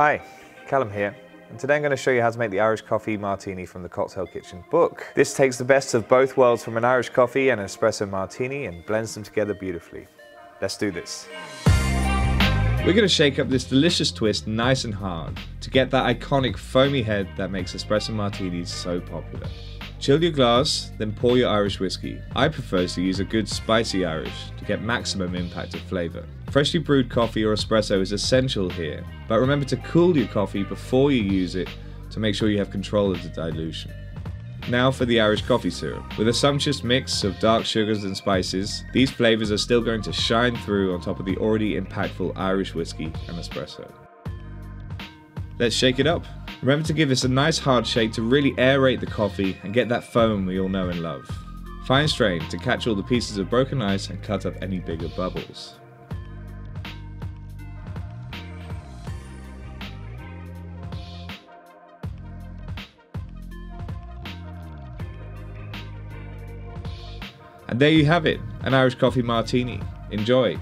Hi, Calum here, and today I'm going to show you how to make the Irish coffee martini from the Cocktail Kitchen book. This takes the best of both worlds from an Irish coffee and an espresso martini and blends them together beautifully. Let's do this. We're going to shake up this delicious twist nice and hard to get that iconic foamy head that makes espresso martinis so popular. Chill your glass, then pour your Irish whiskey. I prefer to use a good spicy Irish to get maximum impact of flavour. Freshly brewed coffee or espresso is essential here, but remember to cool your coffee before you use it to make sure you have control of the dilution. Now for the Irish coffee syrup. With a sumptuous mix of dark sugars and spices, these flavours are still going to shine through on top of the already impactful Irish whiskey and espresso. Let's shake it up. Remember to give this a nice hard shake to really aerate the coffee and get that foam we all know and love. Fine strain to catch all the pieces of broken ice and cut up any bigger bubbles. And there you have it, an Irish coffee martini. Enjoy.